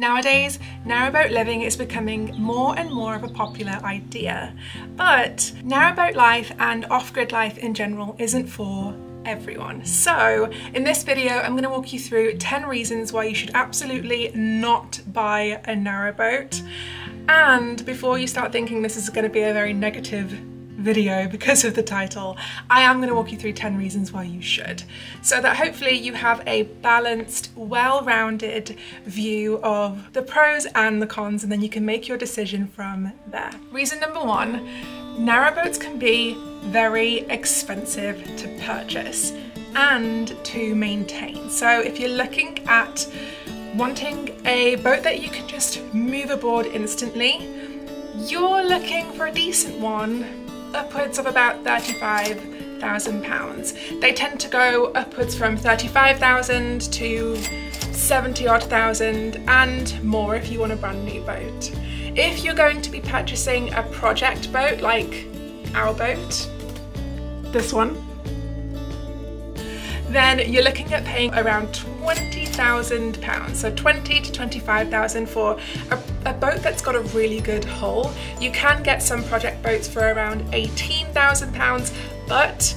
Nowadays, narrowboat living is becoming more and more of a popular idea, but narrowboat life and off-grid life in general isn't for everyone. So in this video, I'm going to walk you through 10 reasons why you should absolutely not buy a narrowboat. And before you start thinking this is going to be a very negative video because of the title, I am going to walk you through 10 reasons why you should. So that hopefully you have a balanced, well-rounded view of the pros and the cons and then you can make your decision from there. Reason number one, narrowboats can be very expensive to purchase and to maintain. So if you're looking at wanting a boat that you can just move aboard instantly, you're looking for a decent one upwards of about £35,000. They tend to go upwards from 35,000 to 70 odd thousand and more if you want a brand new boat. If you're going to be purchasing a project boat like our boat, this one, then you're looking at paying around £20,000. So 20 to 25,000 for a, a, boat that's got a really good hull. You can get some project boats for around £18,000, but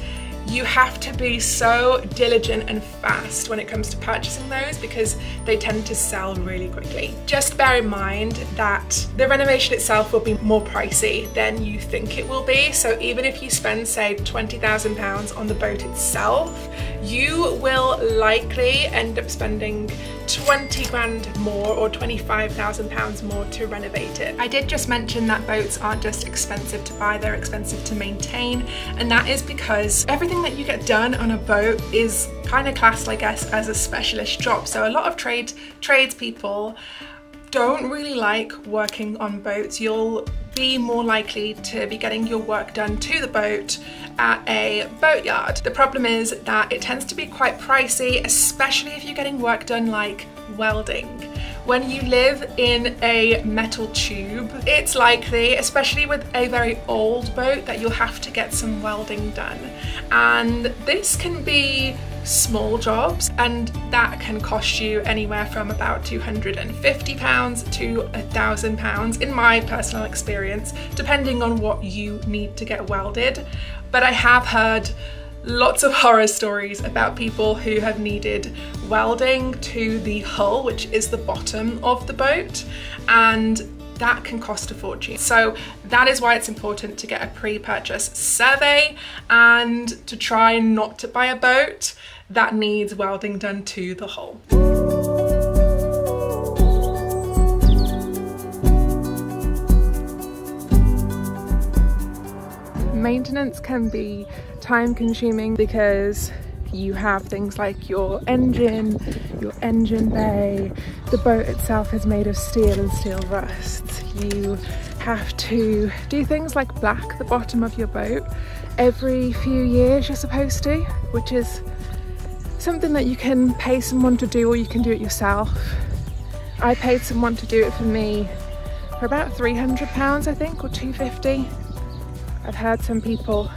you have to be so diligent and fast when it comes to purchasing those because they tend to sell really quickly. Just bear in mind that the renovation itself will be more pricey than you think it will be. So even if you spend say £20,000 on the boat itself, you will likely end up spending 20 grand more or 25,000 pounds more to renovate it. I did just mention that boats aren't just expensive to buy, they're expensive to maintain and that is because everything that you get done on a boat is kind of classed I guess as a specialist job. So a lot of trade tradespeople don't really like working on boats. You'll be more likely to be getting your work done to the boat at a boatyard. The problem is that it tends to be quite pricey, especially if you're getting work done like welding. When you live in a metal tube, it's likely, especially with a very old boat, that you'll have to get some welding done. And this can be small jobs and that can cost you anywhere from about 250 pounds to a thousand pounds in my personal experience depending on what you need to get welded but I have heard lots of horror stories about people who have needed welding to the hull which is the bottom of the boat and that can cost a fortune. So that is why it's important to get a pre-purchase survey and to try not to buy a boat that needs welding done to the hull. Maintenance can be time consuming because you have things like your engine, your engine bay, the boat itself is made of steel and steel rusts. You have to do things like black the bottom of your boat every few years you're supposed to, which is something that you can pay someone to do or you can do it yourself. I paid someone to do it for me for about 300 pounds I think or 250. I've heard some people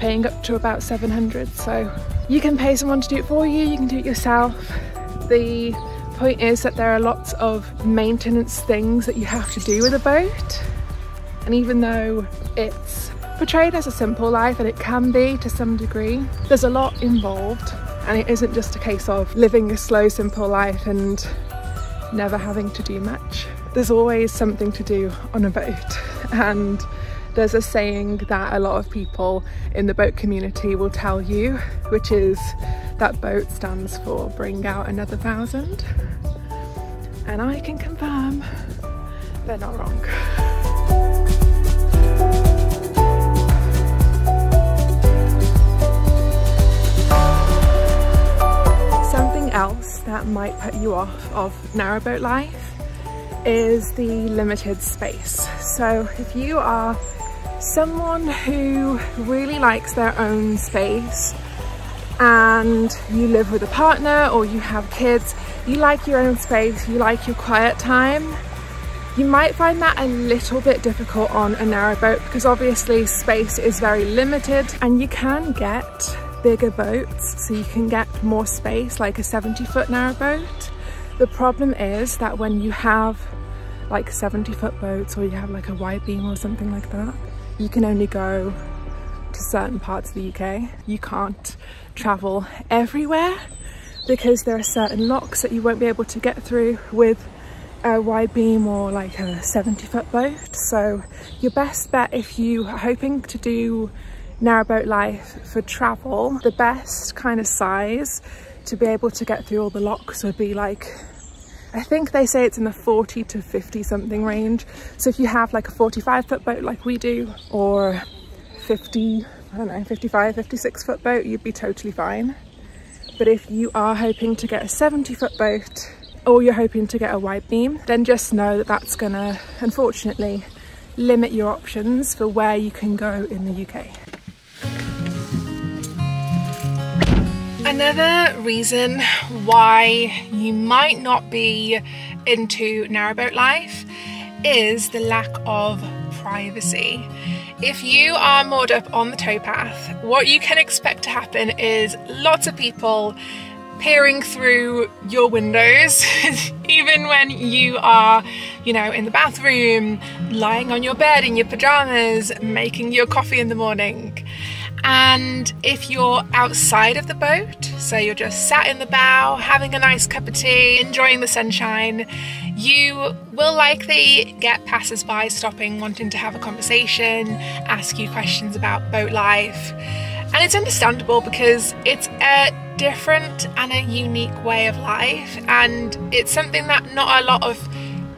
paying up to about 700 so you can pay someone to do it for you, you can do it yourself. The point is that there are lots of maintenance things that you have to do with a boat and even though it's portrayed as a simple life and it can be to some degree, there's a lot involved and it isn't just a case of living a slow, simple life and never having to do much. There's always something to do on a boat. And there's a saying that a lot of people in the boat community will tell you, which is that boat stands for bring out another thousand. And I can confirm they're not wrong. That might put you off of narrowboat life is the limited space. So if you are someone who really likes their own space and you live with a partner or you have kids, you like your own space, you like your quiet time, you might find that a little bit difficult on a narrowboat because obviously space is very limited and you can get bigger boats so you can get more space like a 70 foot narrow boat. The problem is that when you have like 70 foot boats or you have like a wide beam or something like that, you can only go to certain parts of the UK. You can't travel everywhere because there are certain locks that you won't be able to get through with a wide beam or like a 70 foot boat. So your best bet if you are hoping to do narrowboat life for travel, the best kind of size to be able to get through all the locks would be like I think they say it's in the 40 to 50 something range. So if you have like a 45 foot boat like we do, or 50, I don't know, 55, 56 foot boat, you'd be totally fine. But if you are hoping to get a 70 foot boat, or you're hoping to get a wide beam, then just know that that's gonna, unfortunately, limit your options for where you can go in the UK. Another reason why you might not be into narrowboat life is the lack of privacy. If you are moored up on the towpath, what you can expect to happen is lots of people peering through your windows, even when you are, you know, in the bathroom, lying on your bed in your pajamas, making your coffee in the morning. And if you're outside of the boat, so you're just sat in the bow, having a nice cup of tea, enjoying the sunshine, you will likely get passers-by stopping, wanting to have a conversation, ask you questions about boat life. And it's understandable because it's a different and a unique way of life, and it's something that not a lot of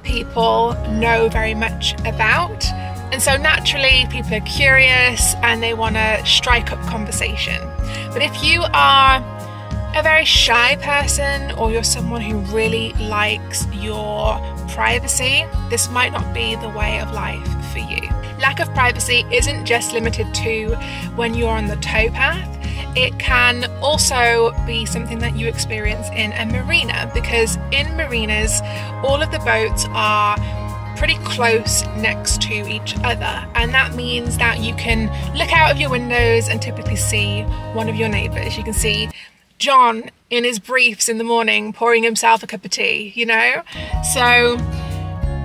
people know very much about. And so naturally, people are curious and they want to strike up conversation. But if you are a very shy person or you're someone who really likes your privacy, this might not be the way of life for you. Lack of privacy isn't just limited to when you're on the towpath. It can also be something that you experience in a marina because in marinas, all of the boats are pretty close next to each other and that means that you can look out of your windows and typically see one of your neighbours. You can see John in his briefs in the morning pouring himself a cup of tea, you know? So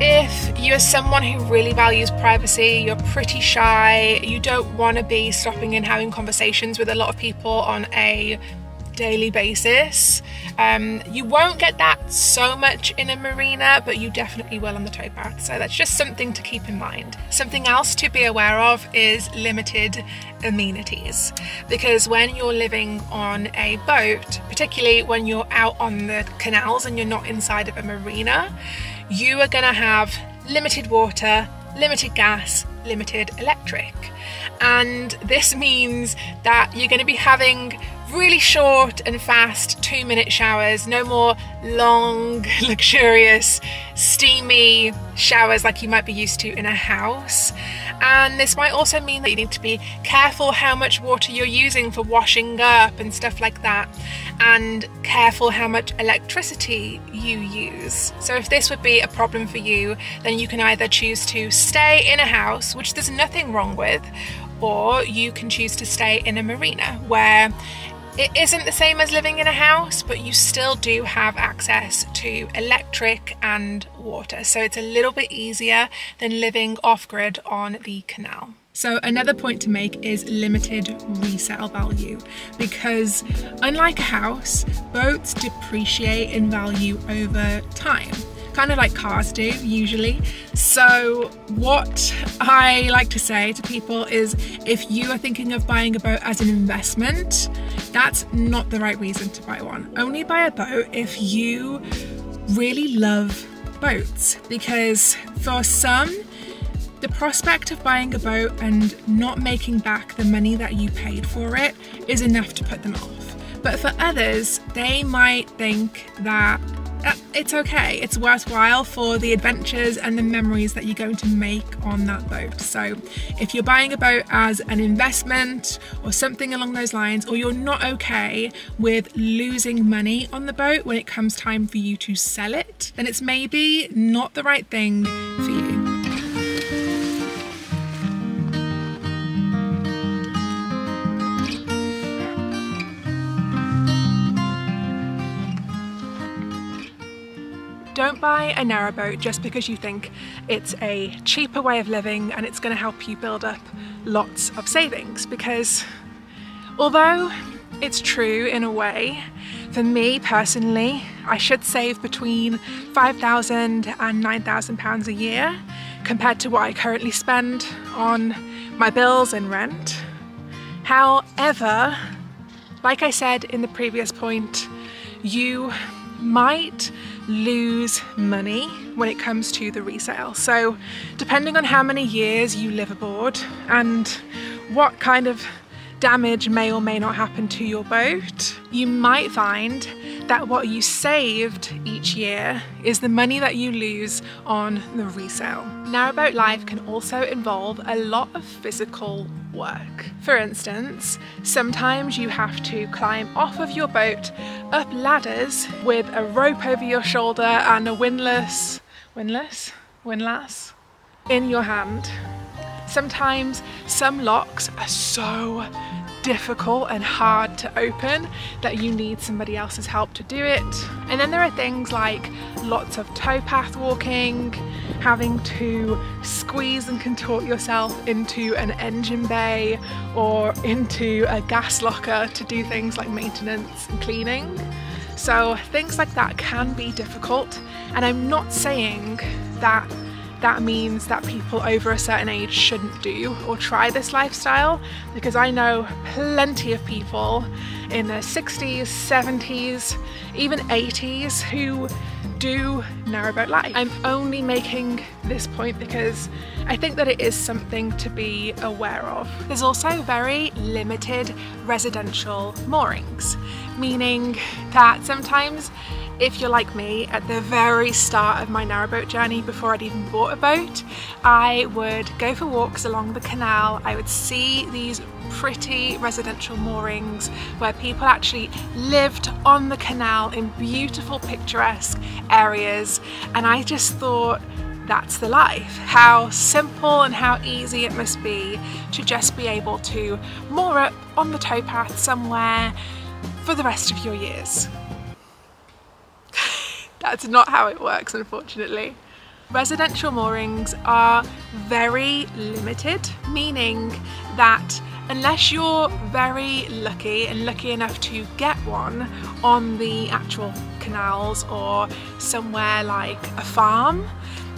if you're someone who really values privacy, you're pretty shy, you don't want to be stopping and having conversations with a lot of people on a daily basis. Um, you won't get that so much in a marina, but you definitely will on the towpath. So that's just something to keep in mind. Something else to be aware of is limited amenities. Because when you're living on a boat, particularly when you're out on the canals and you're not inside of a marina, you are going to have limited water, limited gas, limited electric. And this means that you're going to be having really short and fast two minute showers, no more long, luxurious, steamy showers like you might be used to in a house. And this might also mean that you need to be careful how much water you're using for washing up and stuff like that, and careful how much electricity you use. So, if this would be a problem for you, then you can either choose to stay in a house, which there's nothing wrong with, or you can choose to stay in a marina where it isn't the same as living in a house, but you still do have access to electric and water. So it's a little bit easier than living off grid on the canal. So another point to make is limited resale value because unlike a house, boats depreciate in value over time kind of like cars do usually. So what I like to say to people is if you are thinking of buying a boat as an investment, that's not the right reason to buy one. Only buy a boat if you really love boats because for some the prospect of buying a boat and not making back the money that you paid for it is enough to put them off. But for others, they might think that uh, it's okay. It's worthwhile for the adventures and the memories that you're going to make on that boat. So if you're buying a boat as an investment or something along those lines, or you're not okay with losing money on the boat when it comes time for you to sell it, then it's maybe not the right thing for you. Buy a narrowboat just because you think it's a cheaper way of living and it's going to help you build up lots of savings because although it's true in a way, for me personally, I should save between 5,000 and 9,000 pounds a year compared to what I currently spend on my bills and rent. However, like I said in the previous point, you might lose money when it comes to the resale. So depending on how many years you live aboard and what kind of damage may or may not happen to your boat, you might find that what you saved each year is the money that you lose on the resale. Narrowboat life can also involve a lot of physical work. For instance, sometimes you have to climb off of your boat up ladders with a rope over your shoulder and a windlass, windlass, windlass in your hand. Sometimes some locks are so difficult and hard to open that you need somebody else's help to do it. And then there are things like lots of towpath walking, having to squeeze and contort yourself into an engine bay or into a gas locker to do things like maintenance and cleaning. So things like that can be difficult and I'm not saying that that means that people over a certain age shouldn't do or try this lifestyle because I know plenty of people in their 60s, 70s, even 80s who do narrowboat life. I'm only making this point because I think that it is something to be aware of. There's also very limited residential moorings, meaning that sometimes if you're like me, at the very start of my narrowboat journey, before I'd even bought a boat, I would go for walks along the canal. I would see these pretty residential moorings where people actually lived on the canal in beautiful picturesque areas and I just thought that's the life. How simple and how easy it must be to just be able to moor up on the towpath somewhere for the rest of your years. That's not how it works, unfortunately. Residential moorings are very limited, meaning that unless you're very lucky and lucky enough to get one on the actual canals or somewhere like a farm,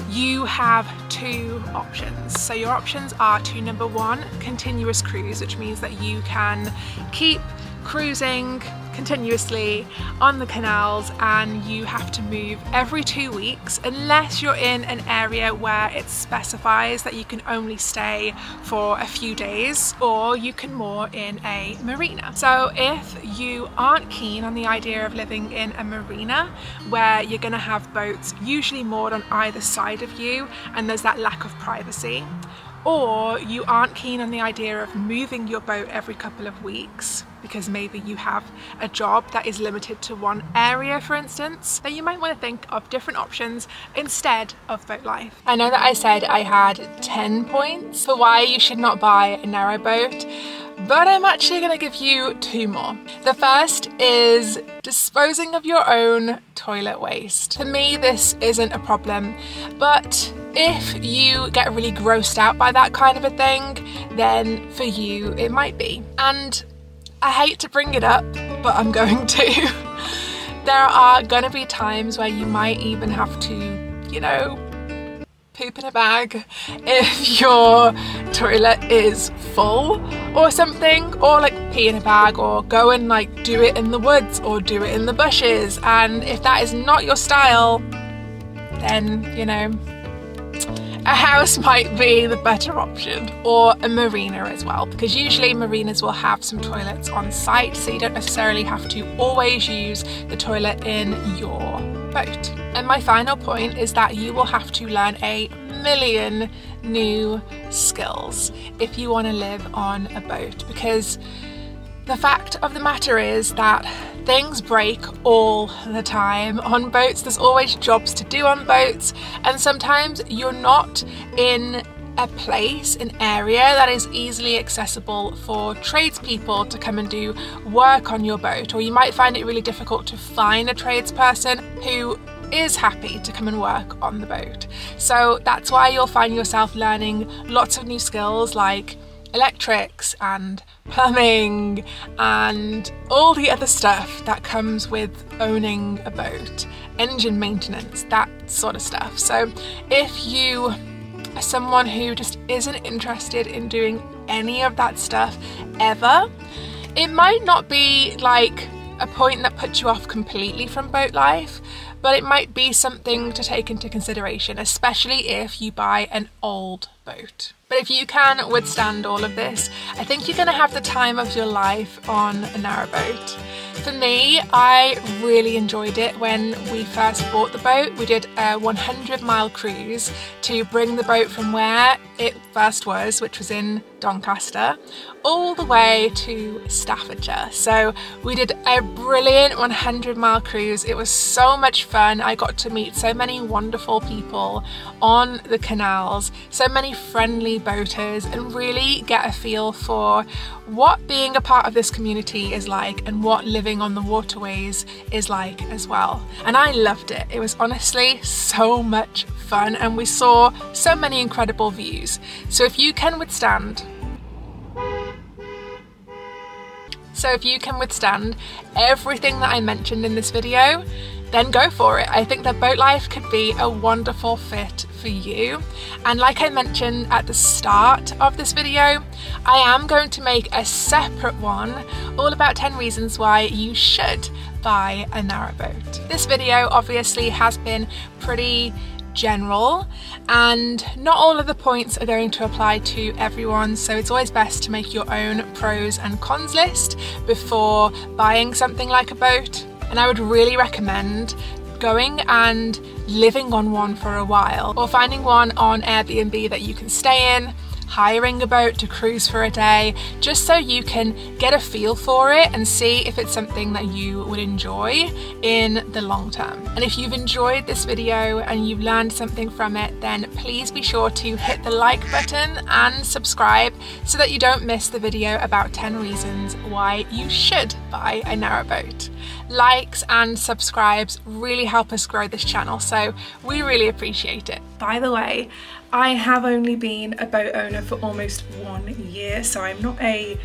you have two options. So your options are to number one, continuous cruise, which means that you can keep cruising continuously on the canals and you have to move every two weeks unless you're in an area where it specifies that you can only stay for a few days or you can moor in a marina. So if you aren't keen on the idea of living in a marina where you're going to have boats usually moored on either side of you and there's that lack of privacy, or you aren't keen on the idea of moving your boat every couple of weeks because maybe you have a job that is limited to one area for instance then you might want to think of different options instead of boat life. I know that I said I had 10 points for why you should not buy a narrow boat but I'm actually going to give you two more. The first is disposing of your own toilet waste. For me this isn't a problem but if you get really grossed out by that kind of a thing, then for you it might be. And I hate to bring it up, but I'm going to. there are gonna be times where you might even have to, you know, poop in a bag if your toilet is full or something or like pee in a bag or go and like do it in the woods or do it in the bushes and if that is not your style then you know a house might be the better option or a marina as well because usually marinas will have some toilets on site so you don't necessarily have to always use the toilet in your boat. And my final point is that you will have to learn a million new skills if you want to live on a boat because the fact of the matter is that things break all the time on boats. There's always jobs to do on boats, and sometimes you're not in a place, an area that is easily accessible for tradespeople to come and do work on your boat, or you might find it really difficult to find a tradesperson who is happy to come and work on the boat. So that's why you'll find yourself learning lots of new skills like electrics and plumbing and all the other stuff that comes with owning a boat, engine maintenance, that sort of stuff. So if you are someone who just isn't interested in doing any of that stuff ever, it might not be like a point that puts you off completely from boat life, but it might be something to take into consideration, especially if you buy an old boat. But if you can withstand all of this, I think you're going to have the time of your life on a narrowboat. For me, I really enjoyed it when we first bought the boat. We did a 100 mile cruise to bring the boat from where it first was, which was in Doncaster, all the way to Staffordshire. So we did a brilliant 100 mile cruise. It was so much fun. I got to meet so many wonderful people on the canals, so many friendly boaters, and really get a feel for what being a part of this community is like and what living on the waterways is like as well. And I loved it. It was honestly so much fun and we saw so many incredible views. So if you can withstand So if you can withstand everything that I mentioned in this video, then go for it. I think that boat life could be a wonderful fit for you. And like I mentioned at the start of this video, I am going to make a separate one all about 10 reasons why you should buy a narrowboat. This video obviously has been pretty general and not all of the points are going to apply to everyone so it's always best to make your own pros and cons list before buying something like a boat and I would really recommend going and living on one for a while or finding one on Airbnb that you can stay in hiring a boat to cruise for a day, just so you can get a feel for it and see if it's something that you would enjoy in the long term. And if you've enjoyed this video and you've learned something from it, then please be sure to hit the like button and subscribe so that you don't miss the video about 10 reasons why you should buy a narrowboat. Likes and subscribes really help us grow this channel, so we really appreciate it. By the way, I have only been a boat owner for almost one year, so I'm not a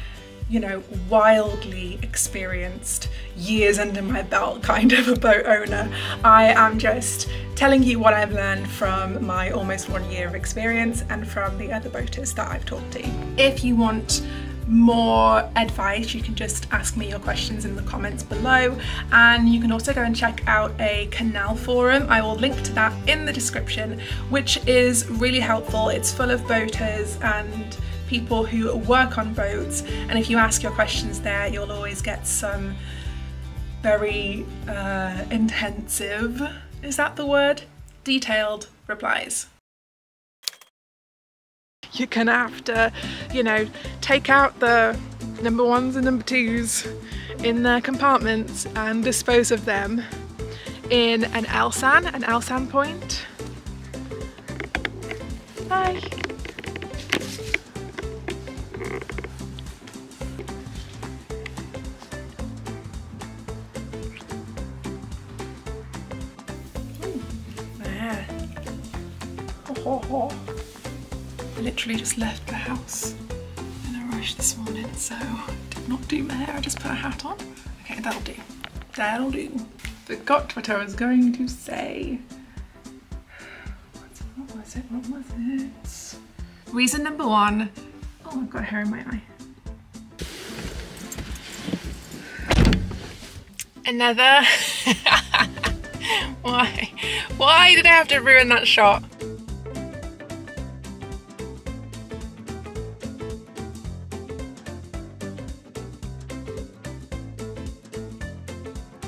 you know, wildly experienced, years under my belt kind of a boat owner. I am just telling you what I've learned from my almost one year of experience and from the other boaters that I've talked to. If you want more advice, you can just ask me your questions in the comments below. And you can also go and check out a canal forum. I will link to that in the description, which is really helpful. It's full of boaters and people who work on boats. And if you ask your questions there, you'll always get some very uh, intensive, is that the word? Detailed replies you're gonna have to, you know, take out the number ones and number twos in their compartments and dispose of them in an Elsan, an Elsan point. Bye. Literally just left the house in a rush this morning, so did not do my hair, I just put a hat on. Okay, that'll do. That'll do. Forgot what I was going to say. What was it? What was it? Reason number one. Oh, I've got hair in my eye. Another. Why? Why did I have to ruin that shot?